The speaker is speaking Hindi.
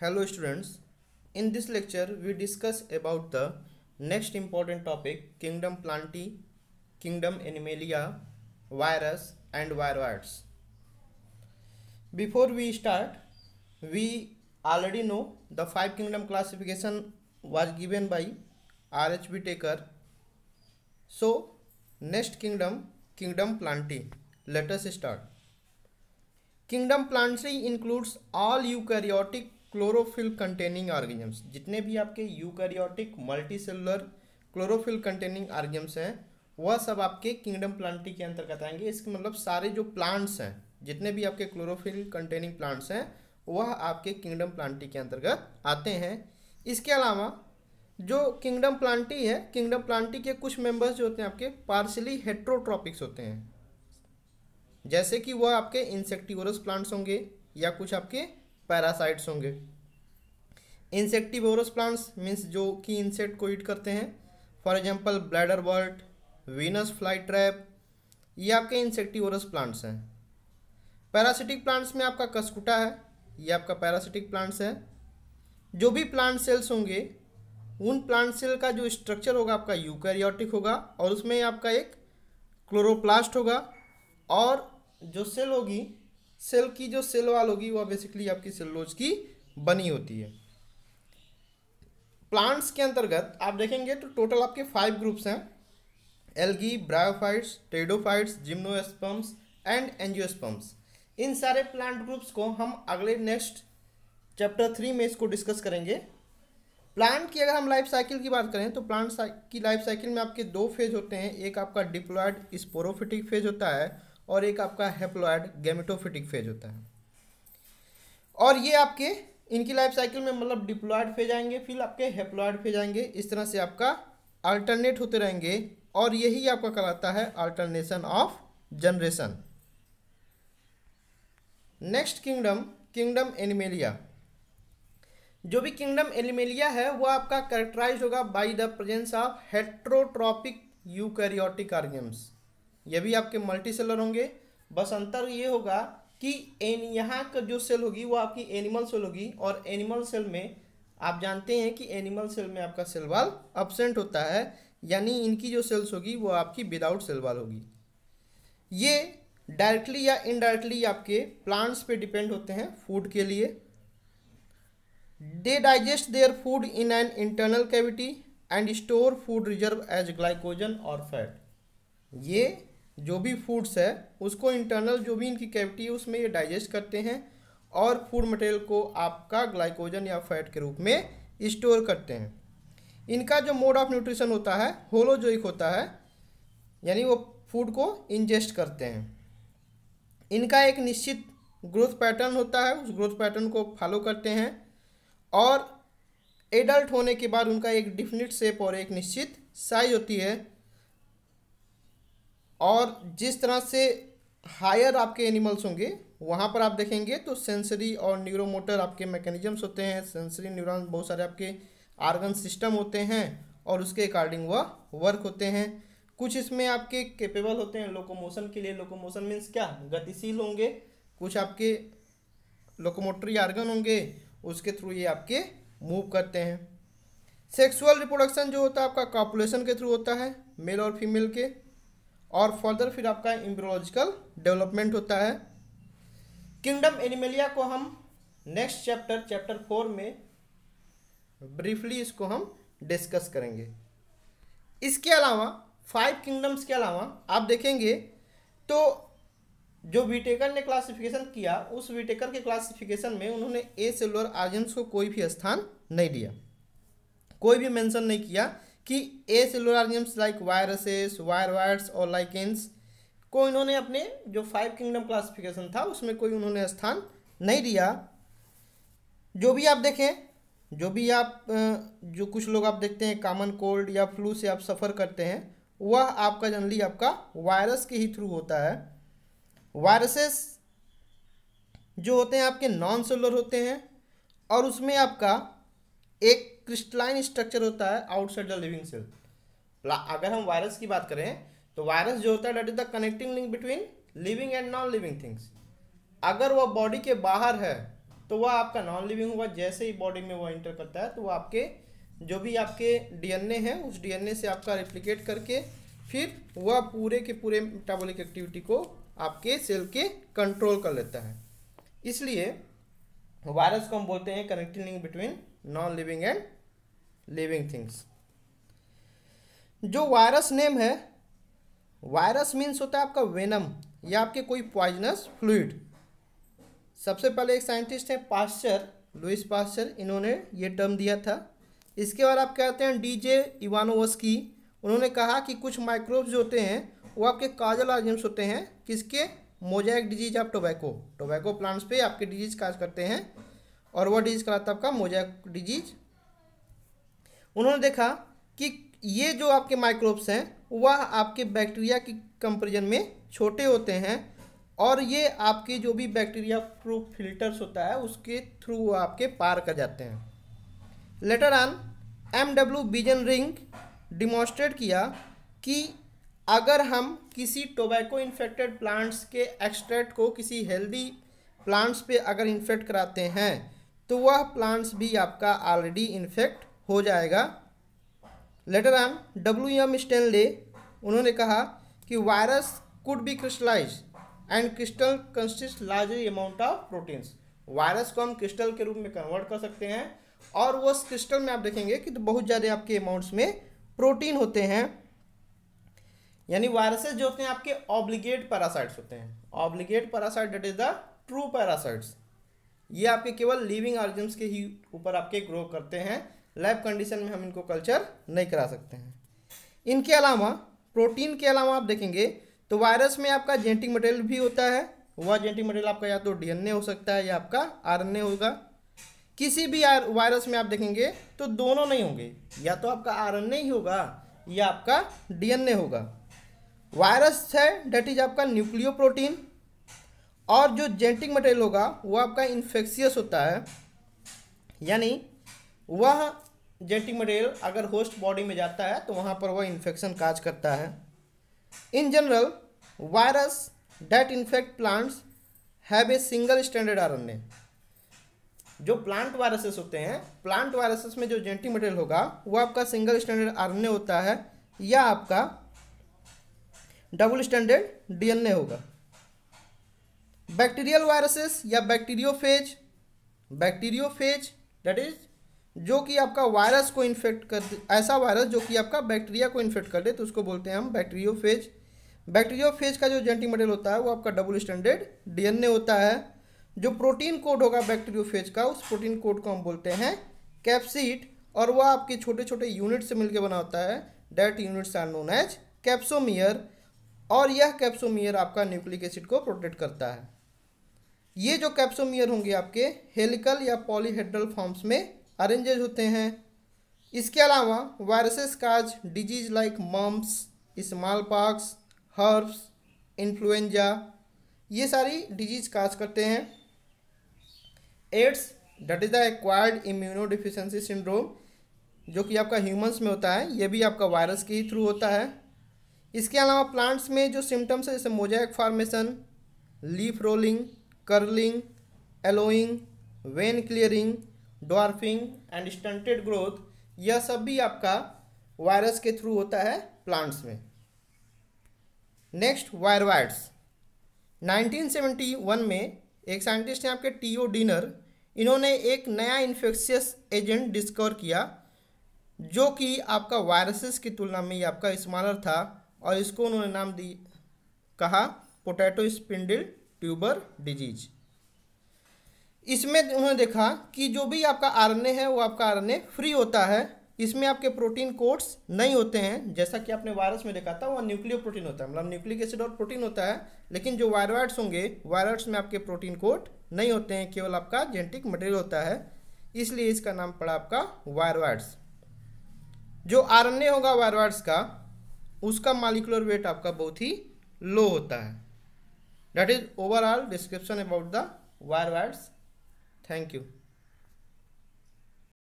hello students. In this lecture we discuss about the next important topic kingdom plantae kingdom animalia virus and viroids before we start we already know the five kingdom classification was given by rhb taker. So next kingdom kingdom plantae let us start. Kingdom plantae includes all eukaryotic chlorophyll containing organisms जितने भी आपके eukaryotic multicellular chlorophyll containing organisms हैं, वह सब आपके किंगडम प्लांटी के अंतर्गत आएँगे। इसके मतलब सारे जो प्लांट्स हैं, जितने भी आपके क्लोरोफिल कंटेनिंग प्लांट्स हैं, वह आपके किंगडम प्लांटी के अंतर्गत आते हैं। इसके अलावा, जो किंगडम प्लांटी है किंगडम प्लांटी के कुछ मेंबर्स जो होते हैं आपके पार्शली हेट्रोट्रॉपिक्स होते हैं। जैसे कि वह आपके इंसेक्टिवोरस प्लांट्स होंगे, या कुछ आपके पैरासाइट्स होंगे। इंसेक्टिवोरस प्लांट्स मीन्स जो कि इंसेक्ट को ईट करते हैं। For example bladderwort Venus flytrap आपके इंसेक्टिवोरस प्लांट्स हैं। पैरासिटिक प्लांट्स में आपका कसकुटा है, ये आपका पैरासिटिक प्लांट्स है। जो भी प्लांट सेल्स होंगे, उन प्लांट सेल का जो स्ट्रक्चर होगा, आपका यूकैरियोटिक होगा और उसमें आपका एक क्लोरोप्लास्ट होगा और जो सेल होगी सेल की जो सेल वाल होगी वह बेसिकली आपकी सेलोज की बनी होती है। प्लांट्स के अंतर्गत आप देखेंगे तो टोटल आपके फाइव ग्रुप्स हैं। Algae bryophytes pteridophytes gymnosperms and angiosperms इन सारे प्लांट ग्रुप्स को हम अगले नेक्स्ट चैप्टर थ्री में इसको डिस्कस करेंगे। प्लांट की अगर हम लाइफ साइकिल की बात करें तो प्लांट की लाइफ साइकिल में आपके दो फ़ेज़ होते हैं। एक आपका डिप्लॉयड स्पोरोफिटिक फ़ेज़ होता है और एक आपका हेप्लॉयड गेमेटोफिटिक फ़ेज़ होता है। और ये आपके, इनकी लाइफ साइकिल में मतलब डिप्लॉयड फ़ेज़ आएँगे, फिर आपके हेप्लॉयड फ़ेज़ आएँगे, इस तरह से आपका अल्टरनेट होते रहेंगे, और यही आपका कहलाता है alternation of generation next kingdom kingdom animalia जो भी किंगडम एनिमेलिया है, वो आपका करेक्टराइज होगा by the presence of heterotrophic eukaryotic organisms ये भी आपके मल्टी सेलर होंगे। बस अंतर ये होगा कि एन यहाँ का जो सेल होगी, वो आपकी एनिमल सेल होगी और एनिमल सेल में आप जानते हैं कि एनिमल सेल में आपका सेल वाल अपसेंट होता है, यानी इनकी जो सेल्स होगी, वो आपकी विदाउट सेल वाल होगी। ये डायरेक्टली या इनडायरेक्टली आपके प्लांट्स पे डिपेंड होते हैं फ़ूड के लिए। They digest their food in an internal cavity and store food reserve as glycogen और फैट ये जो भी फूड्स है, उसको इंटरनल जो भी इनकी कैविटी है, उसमें ये डाइजेस्ट करते हैं और फ़ूड मटेरियल को आपका ग्लाइकोजन या फैट के रूप में स्टोर करते हैं। इनका जो मोड ऑफ़ न्यूट्रिशन होता है होलोजोइक होता है, यानी वो फ़ूड को इंजेस्ट करते हैं। इनका एक निश्चित ग्रोथ पैटर्न होता है, उस ग्रोथ पैटर्न को फॉलो करते हैं और एडल्ट होने के बाद उनका एक डिफिनिट शेप और एक निश्चित साइज़ होती है। और जिस तरह से हायर आपके एनिमल्स होंगे, वहाँ पर आप देखेंगे तो सेंसरी और न्यूरोमोटर आपके मैकेनिज्म्स होते हैं सेंसरी न्यूरॉन बहुत सारे आपके आर्गन सिस्टम होते हैं और उसके अकॉर्डिंग वह वर्क होते हैं। कुछ इसमें आपके केपेबल होते हैं लोकोमोशन के लिए। लोकोमोशन मीन्स क्या? गतिशील होंगे। कुछ आपके लोकोमोटरी आर्गन होंगे, उसके थ्रू ये आपके मूव करते हैं। सेक्सुअल रिप्रोडक्शन जो होता है आपका कॉपुलेशन के थ्रू होता है मेल और फीमेल के। और फर्दर फिर आपका इम्ब्रोलॉजिकल डेवलपमेंट होता है। किंगडम एनिमेलिया को हम नेक्स्ट चैप्टर चैप्टर फोर में ब्रीफली इसको हम डिस्कस करेंगे। इसके अलावा फाइव किंगडम्स के अलावा आप देखेंगे तो जो वीटेकर ने क्लासिफिकेशन किया, उस वीटेकर के क्लासिफिकेशन में उन्होंने ए सेलुलर आर्जेंस को कोई भी स्थान नहीं दिया। कोई भी मेंशन नहीं किया। कि acellular organisms like viruses वायरवायर्स और लाइकेंस को इन्होंने अपने जो फाइव किंगडम क्लासिफिकेशन था, उसमें कोई उन्होंने स्थान नहीं दिया। जो भी आप देखें, जो भी आप जो कुछ लोग आप देखते हैं कॉमन कोल्ड या फ्लू से आप सफ़र करते हैं, वह आपका जनरली आपका वायरस के ही थ्रू होता है। वायरसेस जो होते हैं, आपके नॉन सेलुलर होते हैं और उसमें आपका एक क्रिस्टलाइन स्ट्रक्चर होता है आउटसाइड द लिविंग सेल अगर हम वायरस की बात करें तो वायरस जो होता है that is the connecting link between living and non living things अगर वह बॉडी के बाहर है तो वह आपका नॉन लिविंग होगा जैसे ही बॉडी में वो एंटर करता है तो वो आपके, जो भी आपके डीएनए है, उस डीएनए से आपका रिप्लिकेट करके, फिर वह पूरे के पूरे मेटाबॉलिक एक्टिविटी को आपके सेल के कंट्रोल कर लेता है. इसलिए वायरस को हम बोलते हैं connecting link between non living and living things जो वायरस नेम है वायरस मीन्स होता है आपका वेनम या आपके कोई पॉइजनस फ्लूड सबसे पहले एक साइंटिस्ट हैं पास्चर लुइस पास्चर इन्होंने ये टर्म दिया था। इसके बाद आप कहते हैं डीजे इवानोवस्की उन्होंने कहा कि कुछ माइक्रोब्स जो होते हैं, वो आपके काजल आजम्स होते हैं, किसके? Mosaic disease of tobacco tobacco plants पे आपके डिज़ीज़ काज करते हैं। और वह डिज़ीज़ कराता है आपका मोजैक डिज़ीज़। उन्होंने देखा कि ये जो आपके माइक्रोब्स हैं, वह आपके बैक्टीरिया की कंपेरिजन में छोटे होते हैं और ये आपके जो भी बैक्टीरिया प्रूफ फिल्टर्स होता है, उसके थ्रू आपके पार कर जाते हैं। Later on M W Beijerinck demonstrate किया कि अगर हम किसी टोबैको इन्फेक्टेड प्लांट्स के एक्सट्रैक्ट को किसी हेल्दी प्लांट्स पे अगर इन्फेक्ट कराते हैं तो वह प्लांट्स भी आपका ऑलरेडी इन्फेक्ट हो जाएगा। Later on W M Stanley उन्होंने कहा कि virus could be crystallize and crystal consist large amount of proteins virus को हम क्रिस्टल के रूप में कन्वर्ट कर सकते हैं और वो क्रिस्टल में आप देखेंगे कि तो बहुत ज़्यादा आपके अमाउंट्स में प्रोटीन होते हैं। यानी वायरसेस जो होते हैं, आपके ऑब्लिगेट पैरासाइट्स होते हैं। Obligate parasite that is the true parasites ये आपके केवल लिविंग ऑर्गन्स के ही ऊपर आपके ग्रो करते हैं। लैब कंडीशन में हम इनको कल्चर नहीं करा सकते हैं। इनके अलावा प्रोटीन के अलावा आप देखेंगे तो वायरस में आपका जेनेटिक मटेरियल भी होता है। वह जेनेटिक मटेरियल आपका या तो डीएनए हो सकता है या आपका आरएनए होगा। किसी भी वायरस में आप देखेंगे तो दोनों नहीं होंगे। या तो आपका आरएनए ही होगा, या आपका डीएनए होगा। वायरस है डेट इज़ आपका न्यूक्लियो प्रोटीन और जो जेनेटिक मटेरियल होगा, वो आपका इन्फेक्शियस होता है। यानी वह जेनेटिक मटेरियल अगर होस्ट बॉडी में जाता है तो वहाँ पर वह इन्फेक्शन काज करता है। In general virus that infect plants have a single standard RNA जो प्लांट वायरसेस होते हैं प्लांट वायरसेस में जो जेनेटिक मटेरियल होगा, वो आपका सिंगल स्टैंडर्ड आरएनए होता है, या आपका डबल स्टैंडर्ड डीएनए होगा। बैक्टीरियल वायरसेस या बैक्टीरियोफेज बैक्टीरियोफेज डेट इज़ जो कि आपका वायरस को इन्फेक्ट कर ऐसा वायरस जो कि आपका बैक्टीरिया को इन्फेक्ट कर दे तो उसको बोलते हैं हम बैक्टीरियोफेज। बैक्टीरियोफेज का जो जेनेटिक मटेरियल होता है, वो आपका डबल स्टैंडर्ड डीएनए होता है। जो प्रोटीन कोड होगा बैक्टीरियोफेज का, उस प्रोटीन कोड को हम बोलते हैं कैप्सिड और वह आपके छोटे छोटे यूनिट से मिलकर बना होता है that units are known as capsomere और यह कैप्सोमियर आपका न्यूक्लिक एसिड को प्रोटेक्ट करता है। ये जो कैप्सोमियर होंगे आपके हेलिकल या पॉलीहेड्रल फॉर्म्स में अरेंजेज होते हैं। इसके अलावा viruses cause disease like mumps small pox herpes influenza ये सारी डिज़ीज़ काज करते हैं। AIDS that is the acquired immuno deficiency syndrome जो कि आपका ह्यूमंस में होता है, ये भी आपका वायरस के ही थ्रू होता है। इसके अलावा प्लांट्स में जो सिम्टम्स है, जैसे mosaic formation leaf rolling curling yellowing vein clearing dwarfing and stunted growth यह सब भी आपका वायरस के थ्रू होता है प्लांट्स में। नेक्स्ट वायरवाइड्स 1971 में एक साइंटिस्ट हैं आपके टीओ डिनर इन्होंने एक नया इन्फेक्शियस एजेंट डिस्कवर किया, जो कि आपका वायरसेस की तुलना में ही आपका स्मॉलर था, और इसको उन्होंने नाम दी, कहा पोटैटो स्पिंडल ट्यूबर डिज़ीज़। इसमें उन्होंने देखा कि जो भी आपका आरएनए है, वो आपका आरएनए फ्री होता है। इसमें आपके प्रोटीन कोड्स नहीं होते हैं। जैसा कि आपने वायरस में देखा था, वो न्यूक्लियो प्रोटीन होता है। मतलब न्यूक्लिक एसिड और प्रोटीन होता है, लेकिन जो वायरवाइड्स होंगे वायरवाइड्स में आपके प्रोटीन कोड नहीं होते हैं। केवल आपका जेनेटिक मटेरियल होता है। इसलिए इसका नाम पड़ा आपका वायरवाइड्स जो आरएनए होगा वायरवाइड्स का, उसका मालिकुलर वेट आपका बहुत ही लो होता है। that is overall description about the wire wires. Thank you.